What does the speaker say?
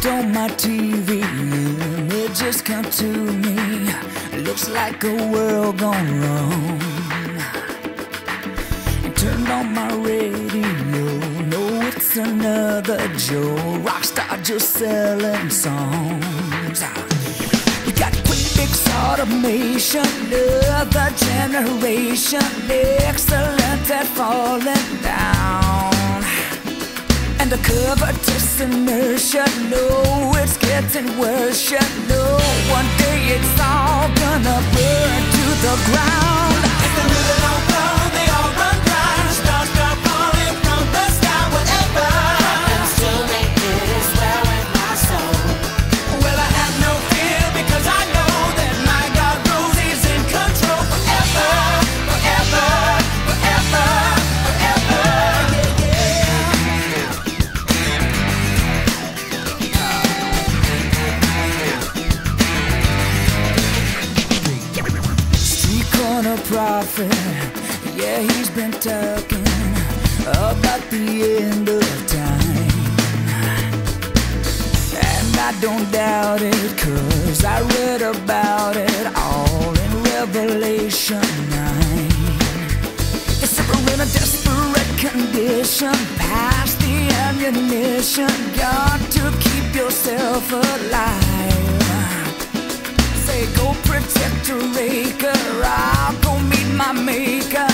Flipped on my TV, images come to me. Looks like a world gone wrong. And turned on my radio, no, it's another Joe. Rockstar just selling songs. We got quick fix automation, another generation, excellent at falling down. And just inertia, no, it's getting worse. Know, one day it's all prophet, yeah, he's been talking about the end of time. And I don't doubt it, cause I read about it all in Revelation 9. It's we're in a desperate condition, past the ammunition. Got to keep yourself alive. Say, go protect your acre, I'll go my maker.